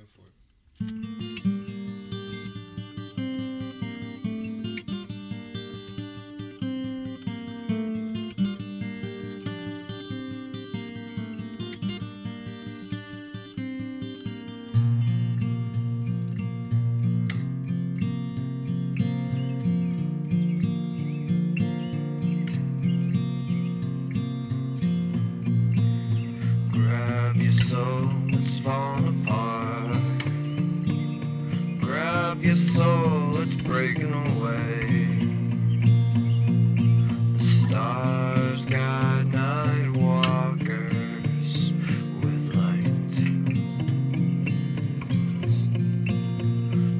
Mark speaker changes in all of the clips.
Speaker 1: Go for it.
Speaker 2: your soul is breaking away. The stars guide with light.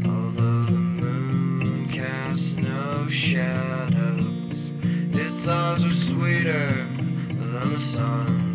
Speaker 2: Although the moon casts no shadows, its eyes are sweeter than the sun.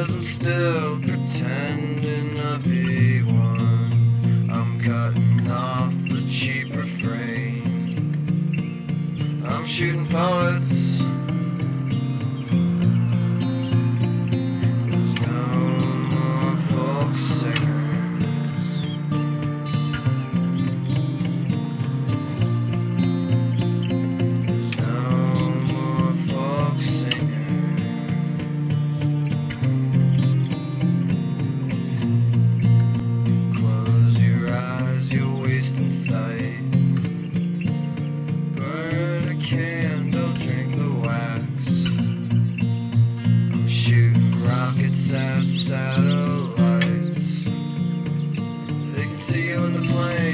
Speaker 2: cause I'm still pretending to be one. I'm cutting. satellites. They can see you on the plane.